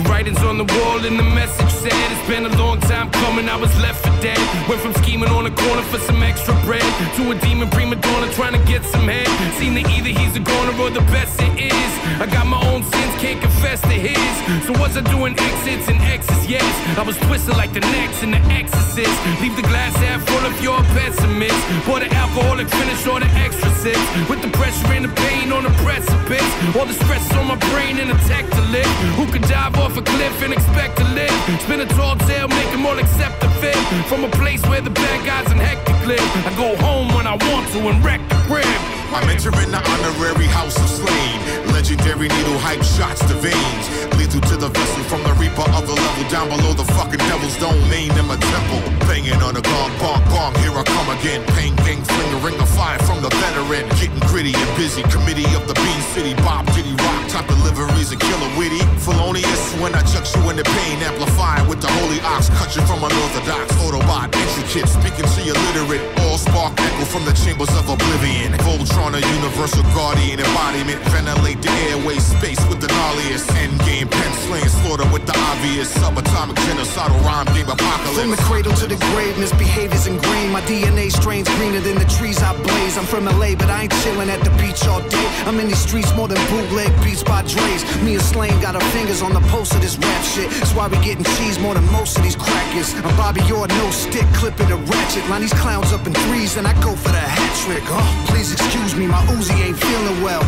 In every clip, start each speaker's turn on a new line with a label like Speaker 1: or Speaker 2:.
Speaker 1: writings on the wall and the message said it's been a long time coming. I was left for dead. Went from scheming on a corner for some extra bread to a demon prima donna trying to get some head. Seen that either he's a goner or the best it is. I got my own sins, can't confess to his. So was I doing exits and exits? Yes. I was twisted like the necks in the exorcist. Leave the glass half full if you're pessimist. Pour the alcoholic finish or the sips. With the pressure and the pain on the. All the stress on my brain and a tech to live. Who could dive off a cliff and expect to live? Spin a tall tale, make them all accept the fit. From a place where the bad guys and hectic live. I go home when I want to and wreck the crib.
Speaker 2: I'm entering the honorary house of slain. Legendary needle hype shots to veins. Lethal to the vessel from the reaper of the level down below the fucking devil's domain in my temple. Banging on a gong, bong, bong, here I come again. Pain, gang, fling a ring of fire from the veteran. Gritty and busy. Committee of the Bean City, Bob Diddy Rock. Top deliveries and killer witty. Felonious when I chuck you in the pain. Amplifying with the holy ox. Cut you from unorthodox. Autobot, intricate. Speaking to you literate. All spark echo from the chambers of oblivion. Voltron, a universal guardian embodiment. Ventilate the airway space with the gnarliest. Endgame, pen slaughter with the obvious. Subatomic genocidal rhyme game apocalypse.
Speaker 3: From the cradle to the grave, misbehavior's ingrained. My DNA strains greener than the trees I blaze. I'm from LA, but I ain't chilling at the beach all day. I'm in these streets more than bootleg beats by Dre's. Me and Slane got our fingers on the pulse of this rap shit. That's why we getting cheese more than most of these crackers. I'm Bobby Orr, no stick, clipping a ratchet. Line these clowns up in threes, and I go for the hat trick. Oh, please excuse me, my Uzi ain't feeling well.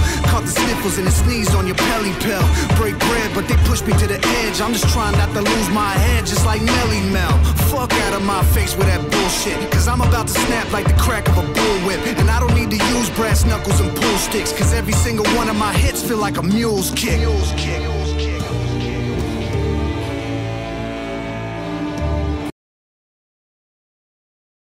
Speaker 3: The and it sneezed on your belly pill. Break bread, but they push me to the edge. I'm just trying not to lose my head, just like Nelly Mel. Fuck out of my face with that bullshit. Cause I'm about to snap like the crack of a bullwhip. And I don't need to use brass knuckles and pool sticks. Cause every single one of my hits feel like a mule's kick. Mule's kick.